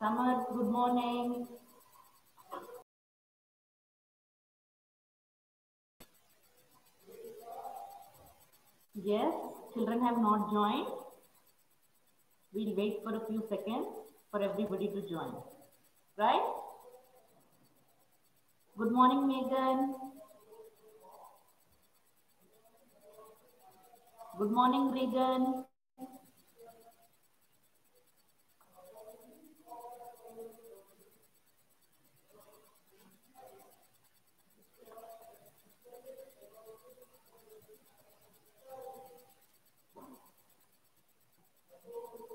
Summer, good morning. Yes, children have not joined. We'll wait for a few seconds for everybody to join. Right? Good morning, Megan. Good morning, Regan.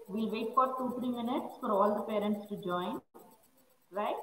We'll wait for two, three minutes for all the parents to join. Right?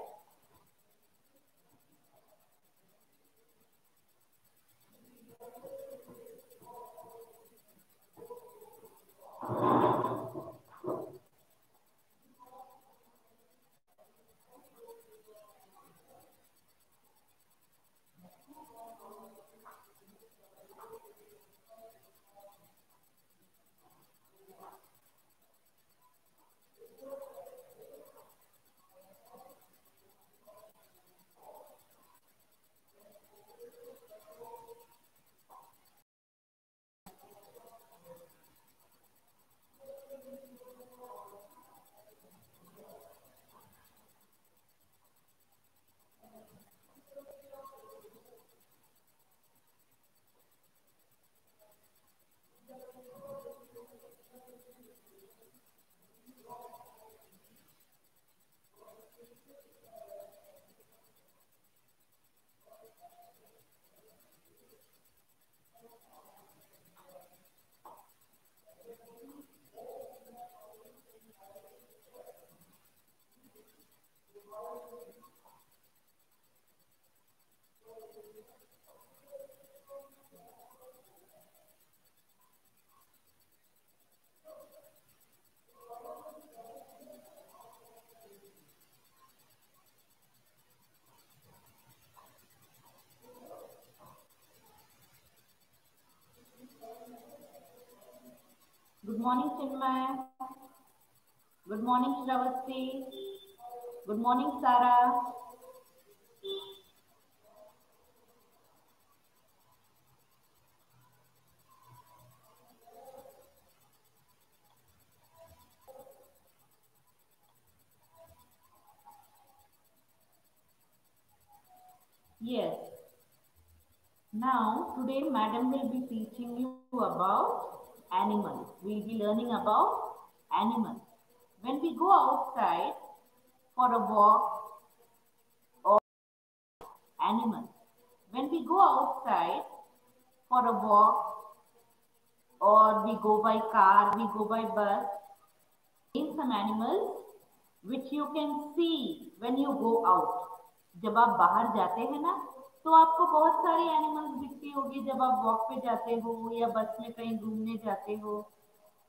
Good morning, Chinmay. Good morning, Shravasti. Good morning, Sarah. Yes. Now, today madam will be teaching you about animals. We'll be learning about animals. When we go outside for a walk or animals. When we go outside for a walk or we go by car, we go by bus, name some animals which you can see when you go out. जब आप बाहर जाते हैं ना तो आपको बहुत सारे एनिमल्स दिखती होगी जब आप वॉक पे जाते हो या बस में कहीं घूमने जाते हो।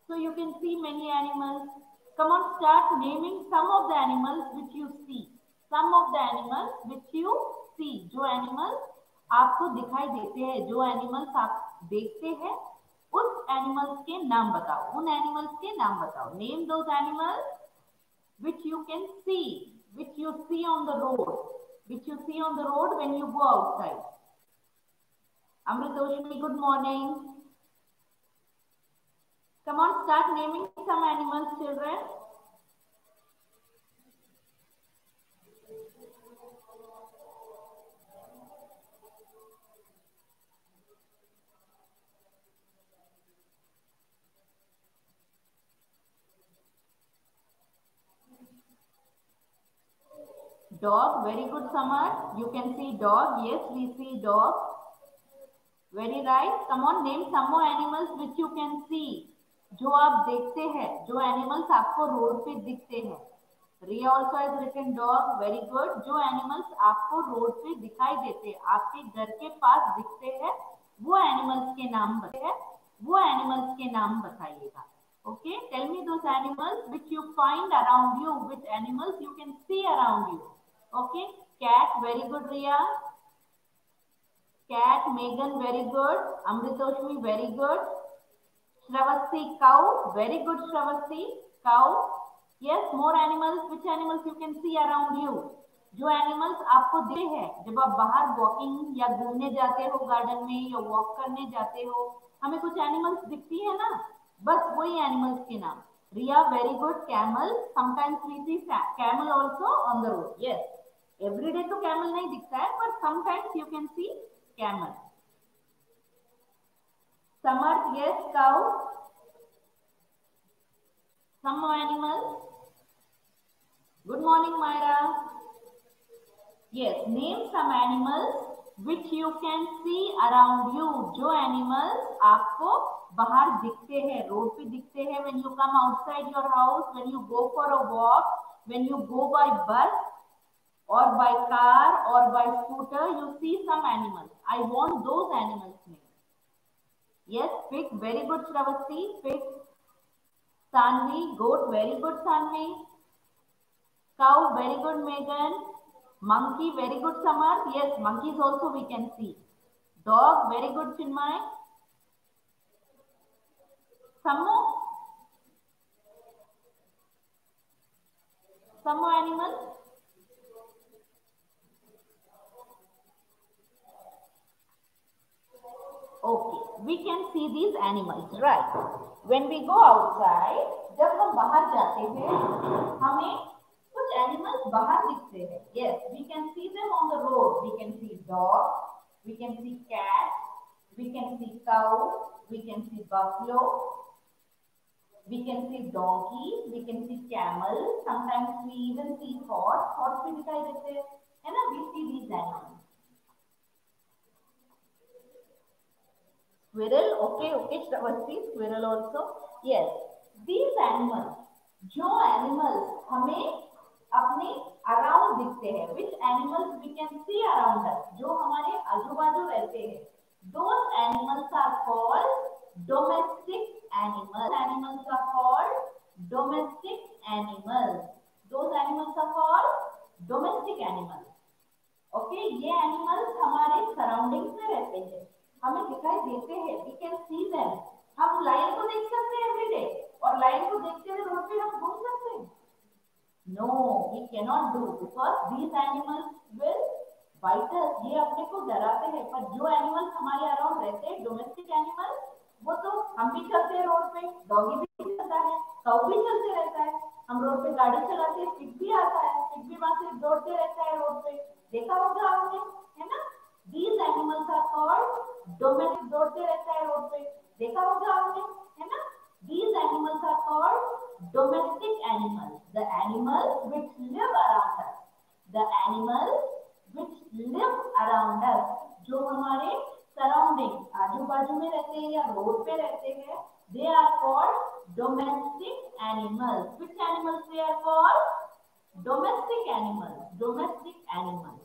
So you can see many animals come on start naming some of the animals which you see some of the animals which you see जो एनिमल्स आपको दिखाई देते हैं, जो एनिमल्स आप देखते हैं उस एनिमल्स के नाम बताओ। उन एनिमल्स के नाम बताओ। Name two animals which you can see which you see on the road which you see on the road when you go outside. Amritoshmi, good morning. Come on, start naming some animals, children. Dog, very good Samar. You can see dog. Yes, we see dog. Very right. Come on, name some more animals which you can see. जो आप देखते हैं जो animals आपको road पे दिखते हैं Riya also has written dog very good जो एनिमल्स आपको रोड पे दिखाई देते हैं आपके घर के पास दिखते हैं वो एनिमल्स के नाम बताए वो एनिमल्स के नाम बताइएगा okay tell me those animals which you find around you which animals you can see around you Okay, cat, very good, Ria. Cat, Megan, very good. Amritoshmi, very good. Shravasti, cow, very good, Shravasti. Cow. yes more animals which animals you can see around you जो animals आपको दे हैं जब आप बाहर walking या घूमने जाते हो गार्डन में या वॉक करने जाते हो हमें कुछ एनिमल्स दिखती है ना बस वही एनिमल्स के नाम Riya very good camel sometimes we see camel also on the road yes everyday तो कैमल नहीं दिखता है पर sometimes you can see camel Samarth yes cow some animal good morning Myra yes name some animals which you can see around you जो animals आपको बाहर दिखते हैं रोड पे दिखते हैं when you come outside your house when you go for a walk when you go by bus or by car or by scooter you see some animals i want those animals name yes pick very good shravasti pick sanvi goat very good sanvi cow very good megan Monkey, very good Samar. Yes, monkeys also we can see. Dog, very good Chinmay. Some more animals? Okay, we can see these animals, right? When we go outside, जब हम बाहर जाते हैं हमें कुछ animals बाहर दिखते हैं yes we can see them on the road we can see dog we can see cat we can see cow we can see buffalo we can see donkey we can see camel sometimes we even see horse horse भी दिखाई देते हैं है ना we see these animals Squirrel, okay okay Shravasti squirrel also. Yes. These animals, जो animals हमें अपने around दिखते हैं which animals we can see around us जो हमारे आजू बाजू रहते हैं those animals are called domestic animal animals are called domestic animals those animals are called domestic animals okay ये एनिमल्स हमारे सराउंडिंग्स में रहते हैं. हमें दिखाई देते हैं। वी कैन सी देम हम लाइन को देख सकते हैं एवरीडे और लाइन को देखते हुए रोड पे हम घूम सकते हैं। No, we cannot do because these animals will bite us. ये अपने को डराते हैं। पर जो एनिमल्स हमारे अराउंड रहते हैं डोमेस्टिक एनिमल वो तो हम भी चलते हैं रोड पे डॉगी भी चलता है कौ भी चलते रहता है। हम रोड पे गाड़ी चलाते हैं पिक भी आता है पिक भी वहाँ से दौड़ते रहता है रोड पे। देखा होगा आपने है ना? These animals are called domestic दौड़ते रहता है रोड पे देखा होगा आपने है ना these animals are called domestic animals the animals which live around us the animals which live around us जो हमारे सराउंडिंग आजू-बाजू में रहते हैं या रोड पे रहते हैं they are called domestic animals which animals they are called domestic animals domestic animals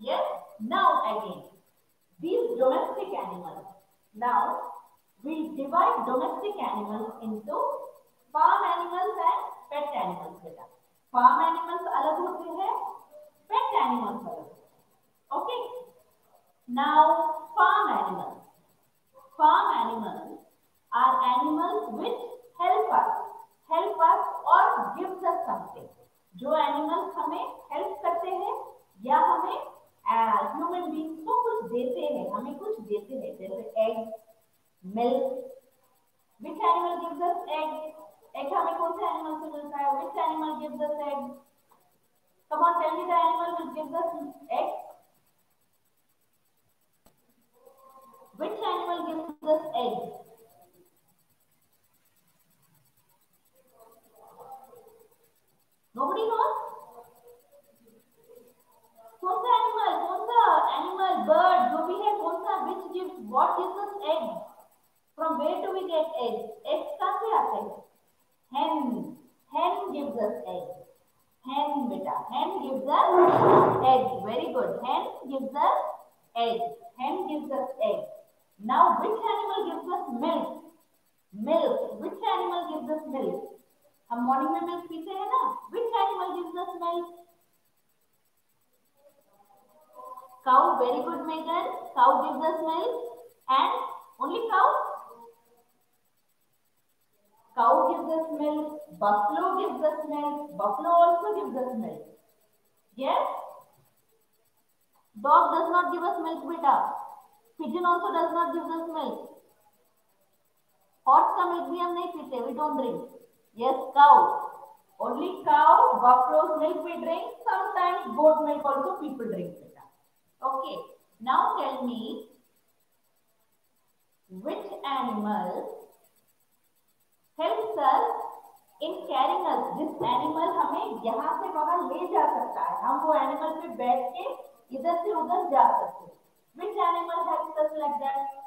Yes. Now again, these domestic animals. Now we divide domestic animals into farm animals and pet animals बेटा farm animals अलग होते हैं pet animals अलग okay now farm animals farm animals are animals which help us help us or gives us something जो animals हमें help करते हैं या हमें ह्यूमन बींग्स को कुछ देते हैं हमें कुछ देते हैं जैसे egg milk. Which animal gives us egg? Egg हमें कौन से animal से मिलता है? Which animal gives us egg? Come on, tell me the animal which gives us egg. Which animal gives us egg? Nobody knows? कौन सा animal? कौन सा animal, bird जो भी है कौन सा which gives what gives us egg? From where do we get eggs? Eggs कहाँ से आते हैं? Hen. Hen gives us eggs. Hen beta. Hen gives us eggs. Very good. Hen gives us eggs. Hen gives us eggs. Now which animal gives us milk? Milk. Which animal gives us milk? हम morning में milk पीते हैं ना which animal gives us milk cow very good megan cow gives us milk and only cow cow gives us milk buffalo gives us milk buffalo also gives us milk yes dog does not give us milk beta pigeon also does not give us milk horse का milk भी हम नहीं पीते we don't drink yes cow only cow buffalo's milk we drink sometimes goat milk also people drink beta okay. Now tell me, which animal helps us in carrying us? जिस animal हमें यहाँ से वहाँ ले जा सकता है। हम वो एनिमल पे बैठ के इधर से उधर जा सकते हैं। Which animal helps us like that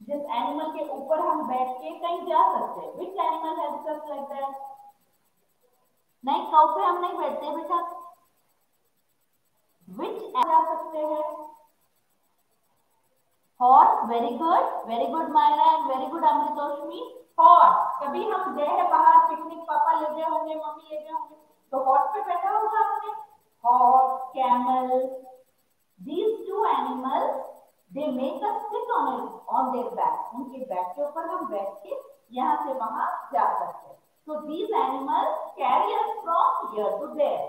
जिस एनिमल के ऊपर हम बैठ के कहीं जा सकते हैं। Which animal helps us like that नहीं काउ पे हम नहीं बैठते बेटा। विच जा सकते हैं horse very good very good Myra and very good Amritoshmi horse कभी हम गए हैं बाहर पिकनिक पापा ले गए होंगे, मम्मी ले गए होंगे तो हॉर्स पे बैठा होगा आपने horse camel two animals, they make us sit on it, on their back. उनके बैक के ऊपर हम बैठ के यहाँ से वहाँ जा सकते हैं। So these animals carry us from here to there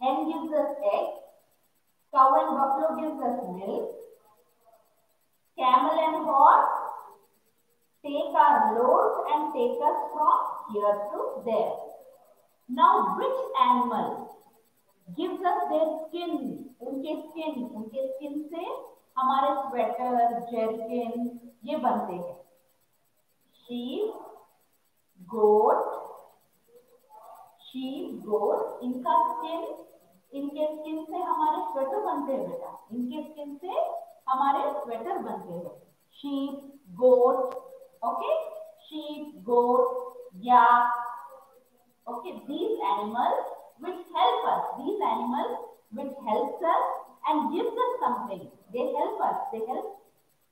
hen gives us eggs cow and buffalo gives us milk camel and horse take our loads and take us from here to there. Now, which animal gives us their skin? उनके skin, उनके skin से हमारे sweater, jerkin ये बनते हैं. Sheep, goat, sheep, goat, इनका skin, इनके skin से हमारे स्वेटर बनते हैं बेटा। इनके स्किन से हमारे स्वेटर बनते हैं। Sheep goat okay sheep goat या okay these animal which help us these animal which help us and give us something they help us they help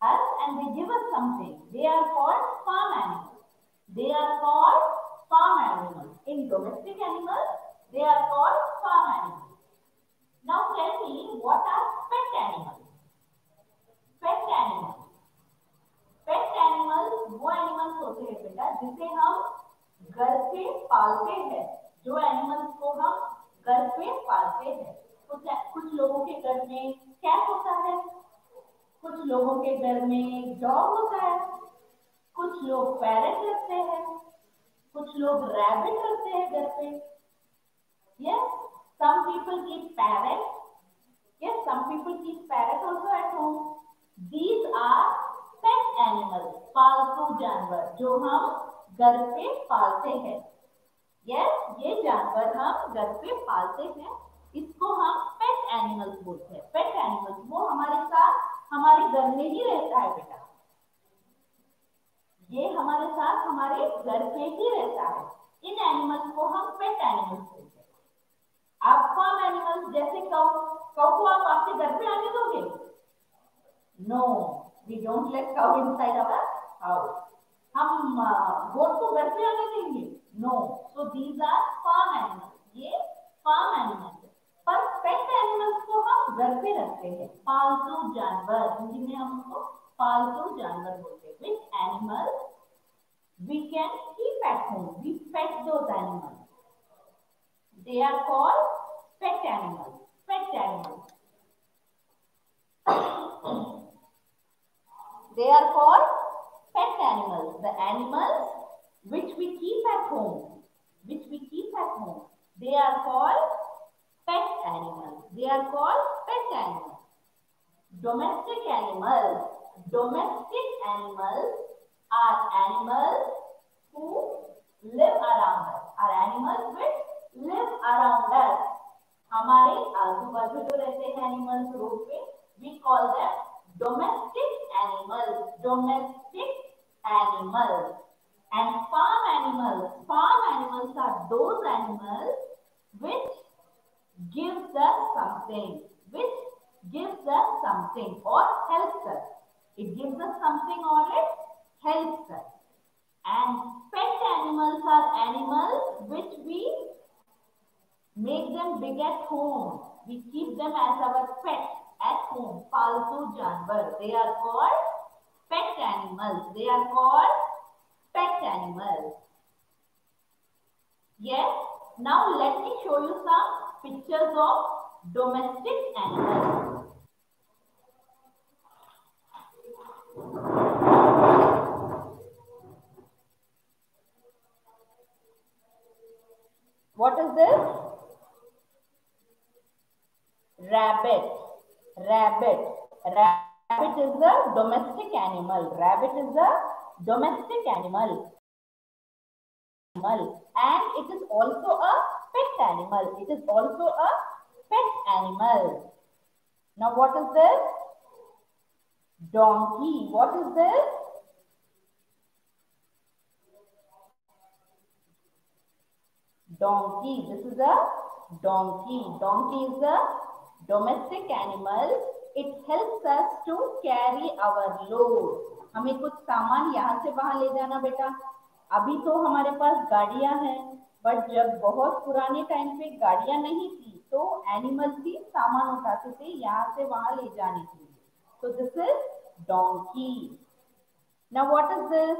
us and they give us something they are called farm animal they are called farm animal in domestic animal they are called farm animal now tell me, what are pet animals? Pet animal pet animal वो animals होते हैं बेटा, जिसे हम घर पे पालते हैं। जो एनिमल्स को हम घर पे पालते हैं। कुछ कुछ लोगों के घर में कैट होता है? कुछ लोगों के घर में डॉग होता है? कुछ लोग पैरट रखते हैं। कुछ लोग रैबिट रखते हैं घर पे। Yes some people keep parrot yes some people keep parrot also at home these are pet animal पालतू जानवर, जो हम घर पे पालते हैं। यस ये जानवर हम घर पे पालते हैं। इसको हम पेट एनिमल्स बोलते हैं। पेट एनिमल्स वो हमारे साथ, हमारे घर में ही रहता है बेटा। ये हमारे साथ, हमारे घर पे ही रहता है। इन एनिमल्स को हम पेट एनिमल्स आप फार्म एनिमल्स जैसे कौ कौ को आप आपके घर पे आने दोगे? No we don't let cow inside our house. हम गोट को घर पे आने देंगे। No so these are farm animals ये फार्म एनिमल्स पर पेट एनिमल्स को हम घर पे रखते हैं। पालतू जानवर हिंदी में हम उनको पालतू जानवर बोलते हैं। Which animal we can keep at home. We pet those animals. They are called pet animals pet animals They are called pet animals. The animals which we keep at home, which we keep at home, they are called pet animals. They are called pet animals. Domestic animals. Domestic animals are animals who live around us. Are animals which live around us. हमारे आजू बाजू जो रहते हैं animals road पे we call them domestic animals, domestic animals. And farm animals, farm animals are those animals which gives us something, which gives us something or helps us. It gives us something or it helps us. And pet animals are animals which we Make them big at home. We keep them as our pets at home. Palto janvar. They are called pet animals. They are called pet animals. Yes. Now let me show you some pictures of domestic animals. What is this? Rabbit. Rabbit. Rabbit is a domestic animal. Rabbit is a domestic animal. Animal. And it is also a pet animal. It is also a pet animal. Now what is this? Donkey. What is this? Donkey. This is a donkey. Donkey is a domestic animal. It helps us to carry our load. हमें कुछ सामान यहाँ से वहाँ ले जाना बेटा। अभी तो हमारे पास गाड़ियाँ हैं बट जब बहुत पुराने टाइम पे गाड़ियाँ नहीं थी तो एनिमल्स भी सामान उठाते थे यहाँ से वहाँ ले जाने के लिए। तो this is donkey now what is this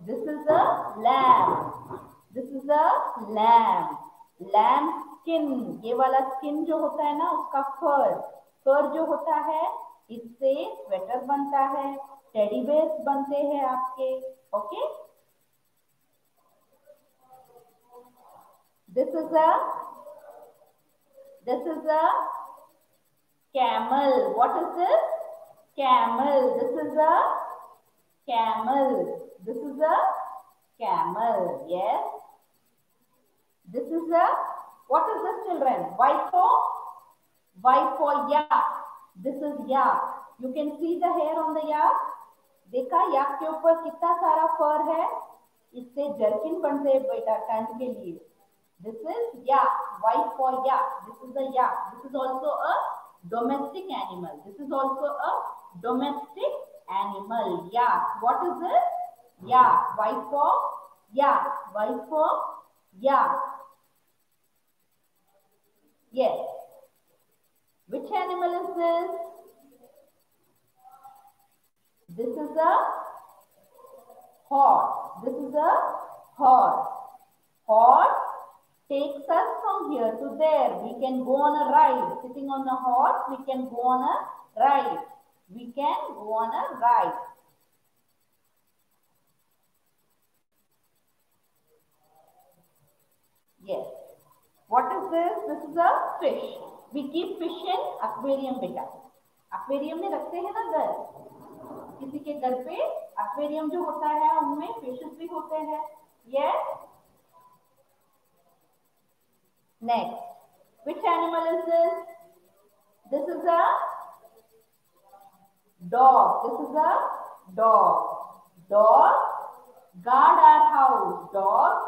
this is a lamp this is a lamp lamp skin ये वाला स्किन जो होता है ना, उसका फर फर जो होता है, इससे स्वेटर बनता है टेडी बनते हैं आपके okay this is a this is a camel. What is this? Camel. This is a camel. This is a camel. Yes? This is a what is this children y for y for yak this is yak you can see the hair on the yak देखा याक के ऊपर कितना सारा फर है इससे jerkin बनते हैं बेटा ठंड के लिए this is yak white for yak this is a yak this is also a domestic animal this is also a domestic animal yak what is this yak white for yak white for yak yes which animal is this this is a horse. This is a horse. Horse takes us from here to there. We can go on a ride. Sitting on a horse, we can go on a ride. We can go on a ride. Yes. What is this? This is a fish. We keep fish in aquarium beta. Aquarium में रखते हैं ना घर किसी के घर पे aquarium जो होता है उनमें फिशेस भी होते हैं yes next which animal is this this is a dog this is a dog dog guard our house dog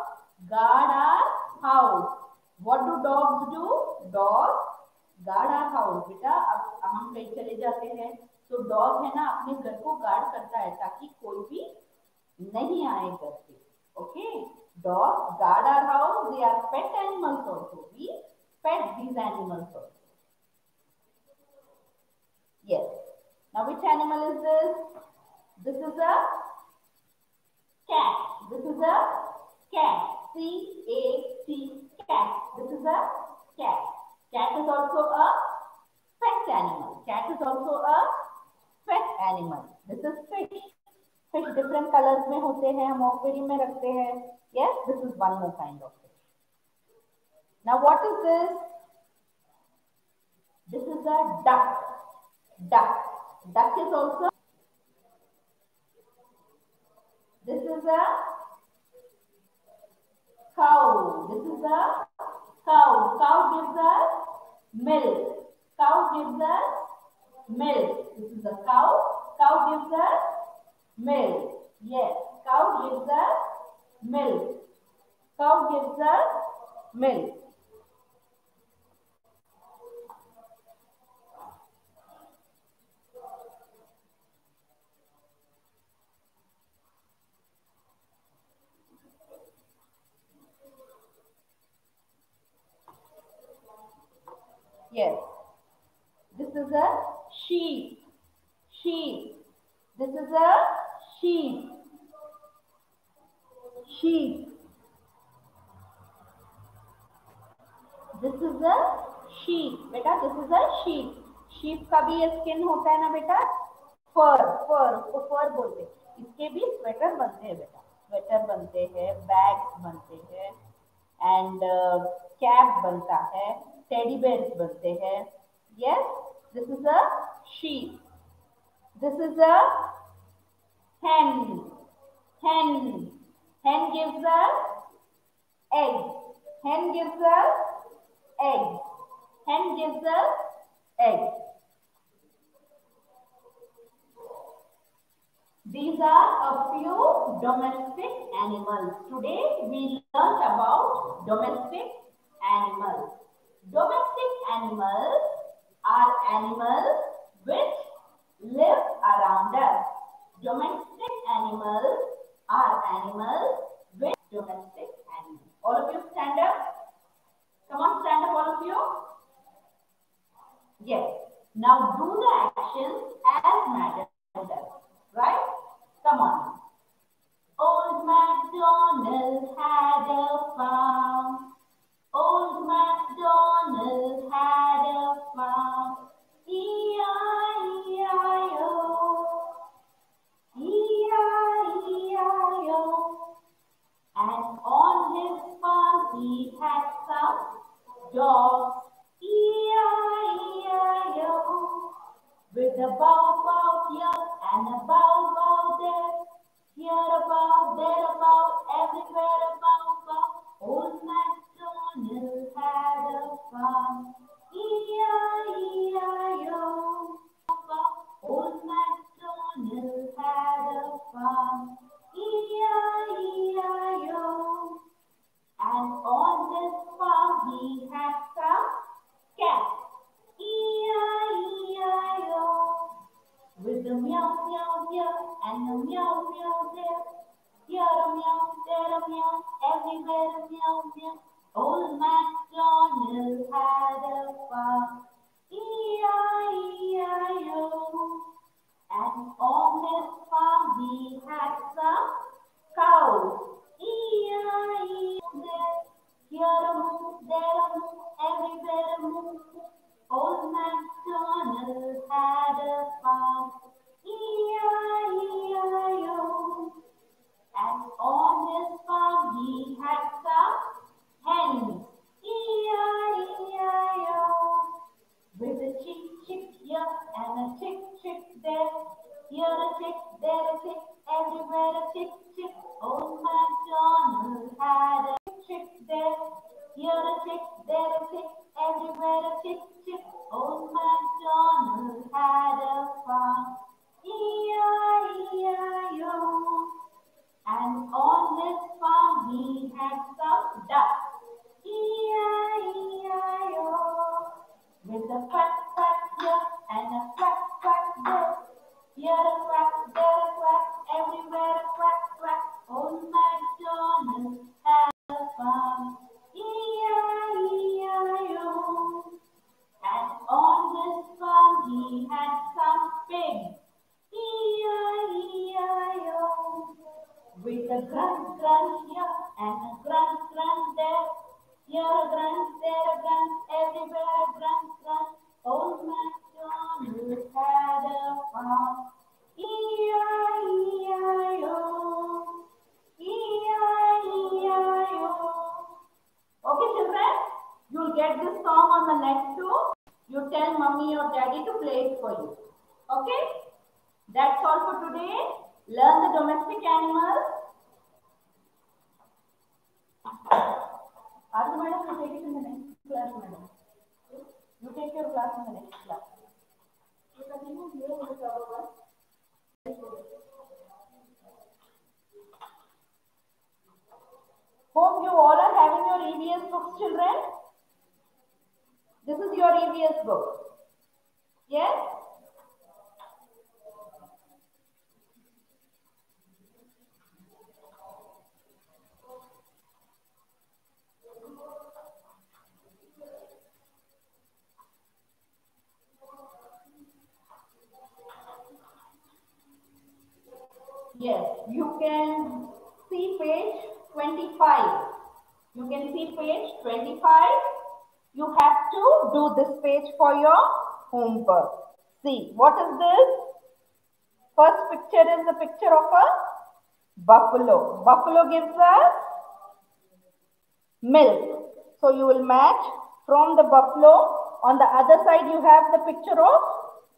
guard our house what do dogs do? Dog guard our house. बेटा, अब हम कहीं चले जाते हैं तो डॉग है ना, अपने घर को गार्ड करता है, ताकि कोई भी नहीं आए घर पे okay dog guard our house they are pet animals also we pet these animals also yes. Now, which animal is this? This is a cat. This is a cat. C a t cat this is a cat cat is also a pet animal cat is also a pet animal. This is fish. Fish different colors में होते हैं हम aquarium में रखते हैं. Yes, this is one more kind of fish. Now what is this? This is a duck. Duck. Duck is also. This is a cow. This is a cow. Cow gives us milk. Cow gives us milk. This is a cow. Cow gives us milk. Yes, cow gives us milk. Cow gives us milk. Yes. This is a sheep. Sheep. This is a sheep. sheep. This is a sheep. बेटा this is a sheep. sheep का भी skin होता है ना बेटा fur fur उसको fur बोलते हैं इसके भी स्वेटर बनते हैं बेटा स्वेटर बनते हैं बैग्स बनते हैं एंड कैप uh, बनता है टेडी बेयर्स बनते हैं yes this is a sheep this is a hen hen hen gives us eggs hen gives us eggs hen gives us eggs These are a few domestic animals. Today we learned about domestic animals. Domestic animals are animals which live around us. Domestic animals are animals with domestic animals. All of you stand up. Come on, stand up all of you. Yes. Now do the a grunt grunt here and a grunt grunt there. Here a grunt, there a grunt, everywhere a grunt grunt. Old MacDonald had a farm. E-I-E-I-O. E-I-E-I-O. Okay, children, you'll get this song on the next too. You tell mommy or daddy to play it for you. Okay? That's all for today. Learn the domestic animals. Arzu madam, you take it in the next class, madam. You take your class in the next class. You continue here with our work. Hope you all are having your EVS books, children. EVS book. Yes? Yes, you can see page 25. You can see page 25. You have to do this page for your homework. See, what is this? First picture is the picture of a buffalo. Buffalo gives us milk. So you will match from the buffalo. On the other side, you have the picture of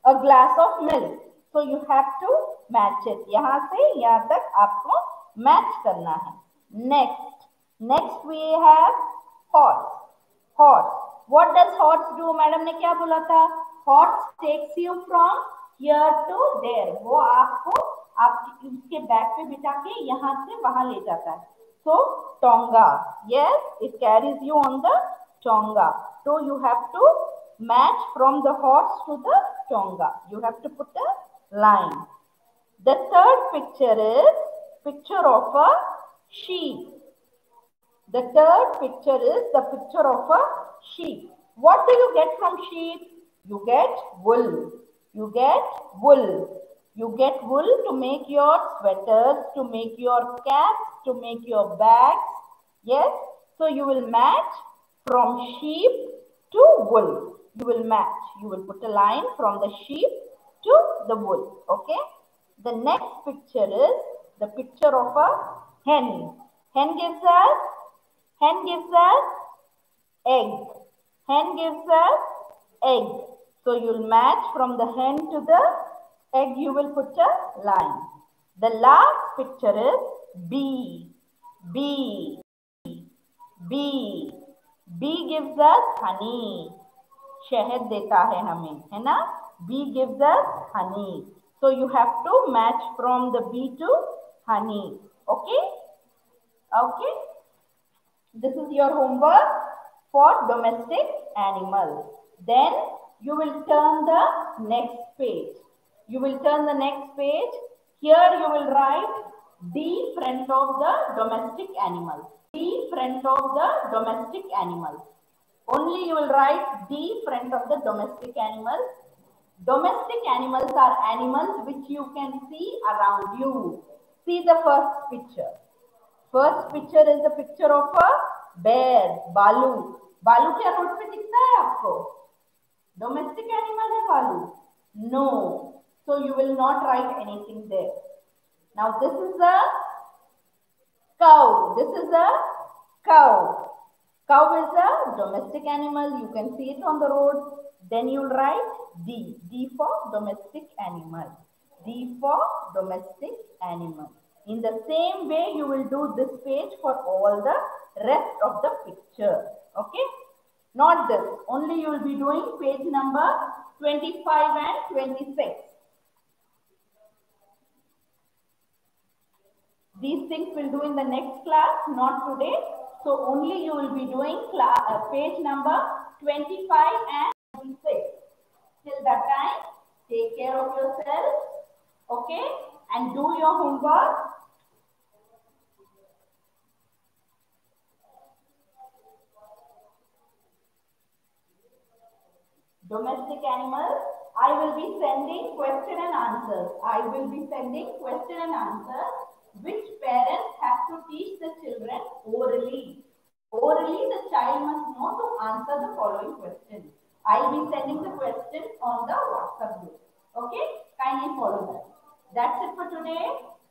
a glass of milk. So you have to match it. यहाँ से यहाँ तक आपको match करना है. Next, next we have horse. What what does what do madam ने क्या बोला था? What takes you from here to there वो आपको आपके बैग पे बिठा के यहाँ से वहाँ ले जाता है। So tonga yes it carries you on the tonga तो you have to match from the horse to the tonga you have to put a line the third picture is picture of a sheep The third picture is the picture of a sheep. What do you get from sheep? You get wool. You get wool. You get wool to make your sweaters, to make your caps, to make your bags. Yes? So you will match from sheep to wool. You will match. You will put a line from the sheep to the wool. Okay? The next picture is the picture of a hen. Hen gives us, hen gives us egg. Hen gives us egg. So you'll match from the hen to the egg, you will put a line. The last picture is bee. Bee. Bee. Bee gives us honey. शहद देता है हमें है ना bee gives us honey so you have to match from the bee to honey okay okay This is your homework for domestic animals then you will turn the next page you will turn the next page here you will write the front of the domestic animals the front of the domestic animals only you will write the front of the domestic animals. Domestic animals are animals which you can see around you. See the first picture. First picture is the picture of a bear, balu. बालू क्या road पे दिखता है आपको domestic animal है Balu no so you will not write anything there now this is a cow this is a cow Cow is a domestic animal. You can see it on the road. Then you'll write D. D for domestic animal. D for domestic animal. in the same way, you will do this page for all the rest of the picture. Okay? Not this. Only you will be doing page number 25 and 26. These things we'll do in the next class, not today. So only you will be doing uh, page number 25 and 26. Till that time, take care of yourself. Okay? And do your homework. Domestic animals, I will be sending question and answers. I will be sending question and answers which parents have to teach the children orally. Orally, the child must know to answer the following questions. I will be sending the questions on the WhatsApp group. Okay? Kindly follow that. That's it for today.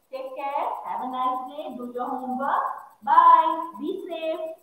Take care. Have a nice day. Do your homework. Bye. Be safe.